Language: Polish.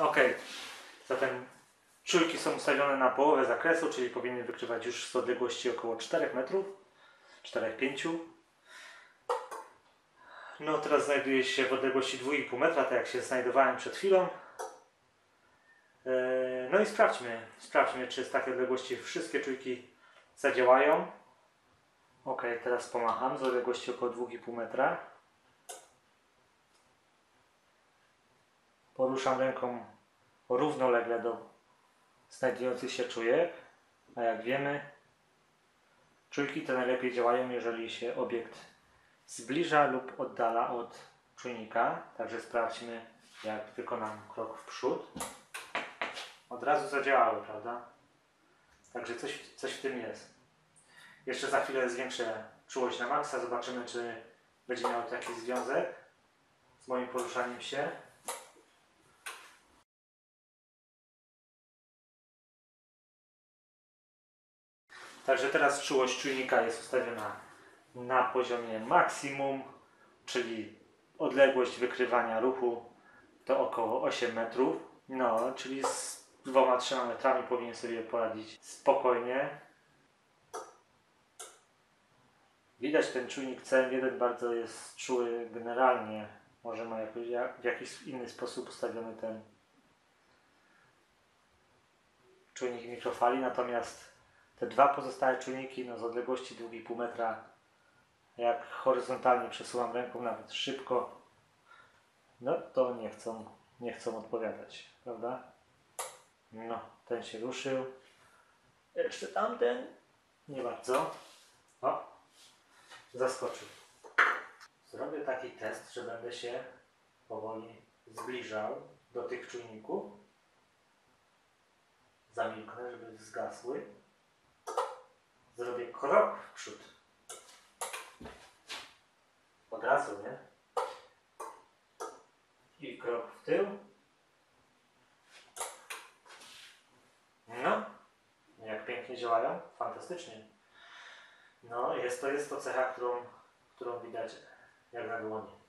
Ok, zatem czujki są ustawione na połowę zakresu, czyli powinny wykrywać już z odległości około 4 metrów, 4-5. No teraz znajduję się w odległości 2,5 metra, tak jak się znajdowałem przed chwilą. E, No i sprawdźmy, sprawdźmy czy z takiej odległości wszystkie czujki zadziałają. Ok, teraz pomacham z odległości około 2,5 metra. Poruszam ręką równolegle do znajdujących się czujek, a jak wiemy, czujki te najlepiej działają, jeżeli się obiekt zbliża lub oddala od czujnika. Także sprawdźmy, jak wykonam krok w przód. Od razu zadziałały, prawda? Także coś, coś w tym jest. Jeszcze za chwilę zwiększę czułość na maksa, zobaczymy, czy będzie miał to jakiś związek z moim poruszaniem się. Także teraz czułość czujnika jest ustawiona na poziomie maksimum, czyli odległość wykrywania ruchu to około 8 metrów. No, czyli z dwoma, trzema metrami powinien sobie poradzić spokojnie. Widać ten czujnik CM1 bardzo jest czuły generalnie. Może ma jakoś, jak- w jakiś inny sposób ustawiony ten czujnik mikrofali, natomiast te dwa pozostałe czujniki no, z odległości 2,5 metra, jak horyzontalnie przesuwam ręką nawet szybko, no to nie chcą, nie chcą odpowiadać, prawda? No, ten się ruszył. Jeszcze tamten. Nie bardzo. O, zaskoczył. Zrobię taki test, że będę się powoli zbliżał do tych czujników. Zamilknę, żeby zgasły. Zrobię krok w przód. Od razu, nie? I krok w tył. No, jak pięknie działają, fantastycznie. No, jest to, jest to cecha, którą, którą widać jak na dłoni.